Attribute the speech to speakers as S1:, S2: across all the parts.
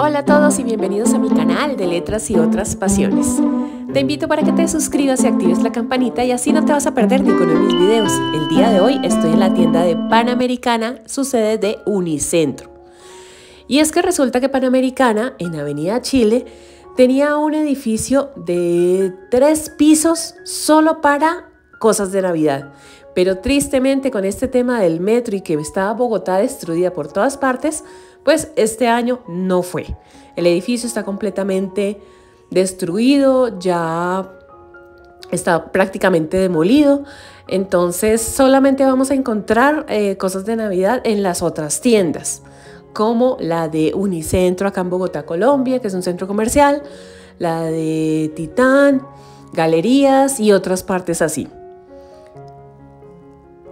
S1: Hola a todos y bienvenidos a mi canal de Letras y otras pasiones. Te invito para que te suscribas y actives la campanita y así no te vas a perder ninguno de mis videos. El día de hoy estoy en la tienda de Panamericana, su sede de Unicentro. Y es que resulta que Panamericana, en Avenida Chile, tenía un edificio de tres pisos solo para cosas de Navidad. Pero tristemente con este tema del metro y que estaba Bogotá destruida por todas partes, pues este año no fue. El edificio está completamente destruido, ya está prácticamente demolido. Entonces solamente vamos a encontrar eh, cosas de Navidad en las otras tiendas, como la de Unicentro acá en Bogotá, Colombia, que es un centro comercial, la de Titán, galerías y otras partes así.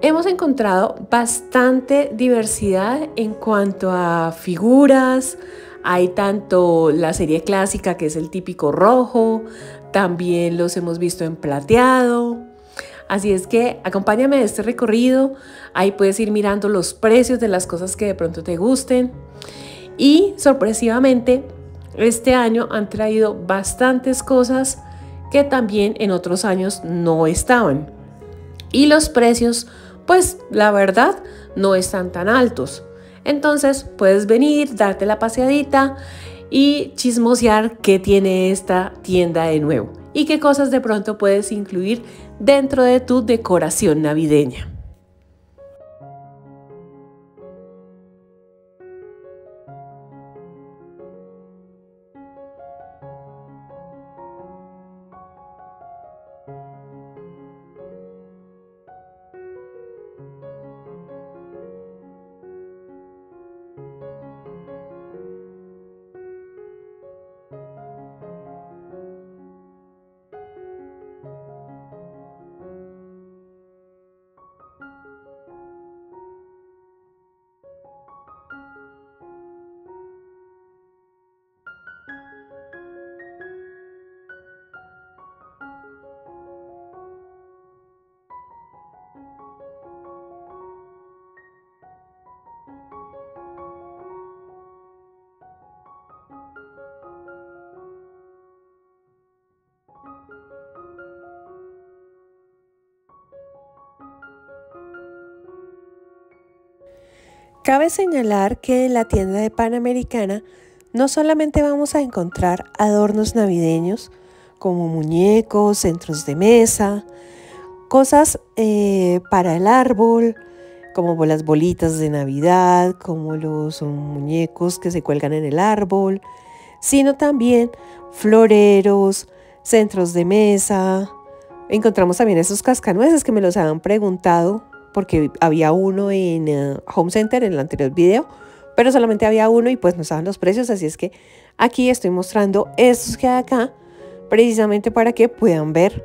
S1: Hemos encontrado bastante diversidad en cuanto a figuras. Hay tanto la serie clásica que es el típico rojo, también los hemos visto en plateado. Así es que acompáñame a este recorrido, ahí puedes ir mirando los precios de las cosas que de pronto te gusten. Y sorpresivamente, este año han traído bastantes cosas que también en otros años no estaban. Y los precios pues la verdad no están tan altos. Entonces puedes venir, darte la paseadita y chismosear qué tiene esta tienda de nuevo y qué cosas de pronto puedes incluir dentro de tu decoración navideña. Cabe señalar que en la tienda de Panamericana no solamente vamos a encontrar adornos navideños como muñecos, centros de mesa, cosas eh, para el árbol, como las bolitas de Navidad, como los muñecos que se cuelgan en el árbol, sino también floreros, centros de mesa. Encontramos también esos cascanueces que me los han preguntado porque había uno en eh, Home Center en el anterior video, pero solamente había uno y pues no estaban los precios, así es que aquí estoy mostrando estos que hay acá, precisamente para que puedan ver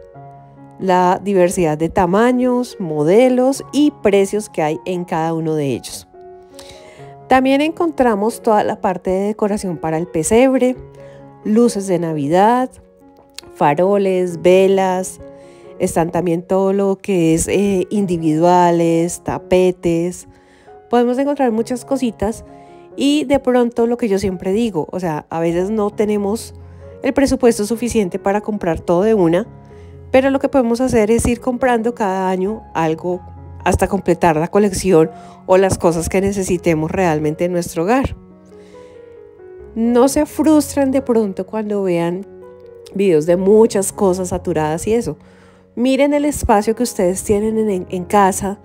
S1: la diversidad de tamaños, modelos y precios que hay en cada uno de ellos. También encontramos toda la parte de decoración para el pesebre, luces de Navidad, faroles, velas, están también todo lo que es eh, individuales, tapetes. Podemos encontrar muchas cositas y de pronto lo que yo siempre digo, o sea, a veces no tenemos el presupuesto suficiente para comprar todo de una, pero lo que podemos hacer es ir comprando cada año algo hasta completar la colección o las cosas que necesitemos realmente en nuestro hogar. No se frustran de pronto cuando vean videos de muchas cosas saturadas y eso. Miren el espacio que ustedes tienen en, casa,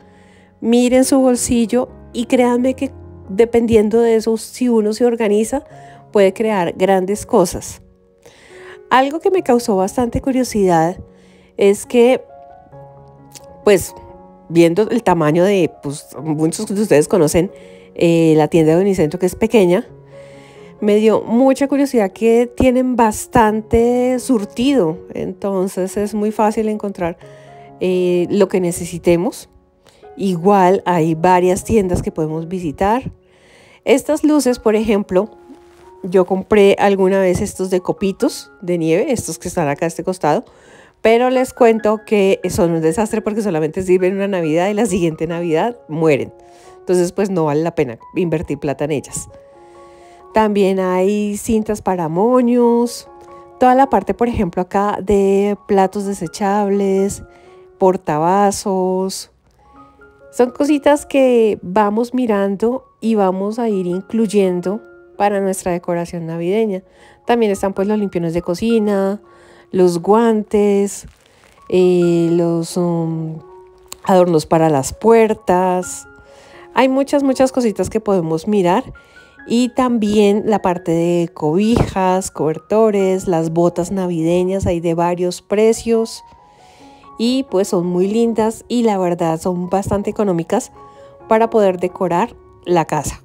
S1: miren su bolsillo y créanme que dependiendo de eso, si uno se organiza, puede crear grandes cosas. Algo que me causó bastante curiosidad es que, pues, viendo el tamaño de, pues, muchos de ustedes conocen eh, la tienda de Unicentro que es pequeña, me dio mucha curiosidad que tienen bastante surtido, entonces es muy fácil encontrar eh, lo que necesitemos. Igual hay varias tiendas que podemos visitar. Estas luces, por ejemplo, yo compré alguna vez estos de copitos de nieve, estos que están acá a este costado, pero les cuento que son un desastre porque solamente sirven una Navidad y la siguiente Navidad mueren. Entonces, pues no vale la pena invertir plata en ellas. También hay cintas para moños. Toda la parte, por ejemplo, acá de platos desechables, portavasos. Son cositas que vamos mirando y vamos a ir incluyendo para nuestra decoración navideña. También están pues los limpiones de cocina, los guantes, eh, los um, adornos para las puertas. Hay muchas, muchas cositas que podemos mirar y también la parte de cobijas, cobertores, las botas navideñas, hay de varios precios. Y pues son muy lindas y la verdad son bastante económicas para poder decorar la casa.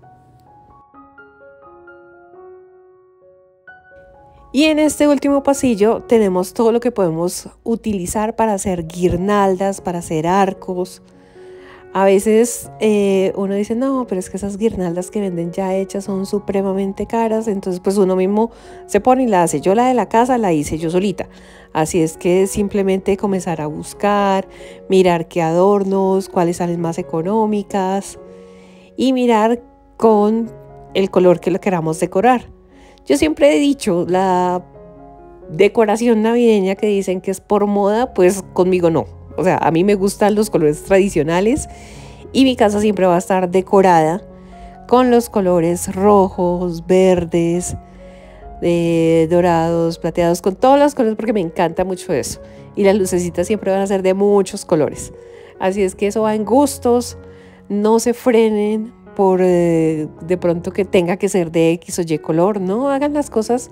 S1: Y en este último pasillo tenemos todo lo que podemos utilizar para hacer guirnaldas, para hacer arcos, a veces eh, uno dice, no, pero es que esas guirnaldas que venden ya hechas son supremamente caras, entonces pues uno mismo se pone y la hace. Yo la de la casa la hice yo solita, así es que simplemente comenzar a buscar, mirar qué adornos, cuáles salen más económicas y mirar con el color que lo queramos decorar. Yo siempre he dicho, la decoración navideña que dicen que es por moda, pues conmigo no. O sea, a mí me gustan los colores tradicionales y mi casa siempre va a estar decorada con los colores rojos, verdes, de dorados, plateados, con todos los colores porque me encanta mucho eso. Y las lucecitas siempre van a ser de muchos colores. Así es que eso va en gustos, no se frenen por eh, de pronto que tenga que ser de X o Y color, no hagan las cosas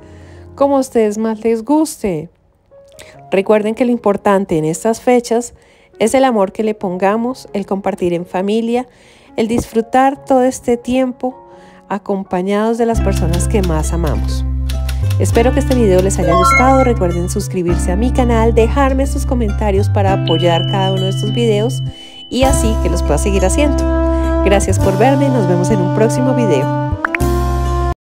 S1: como a ustedes más les guste. Recuerden que lo importante en estas fechas es el amor que le pongamos, el compartir en familia, el disfrutar todo este tiempo acompañados de las personas que más amamos. Espero que este video les haya gustado. Recuerden suscribirse a mi canal, dejarme sus comentarios para apoyar cada uno de estos videos y así que los pueda seguir haciendo. Gracias por verme, nos vemos en un próximo video.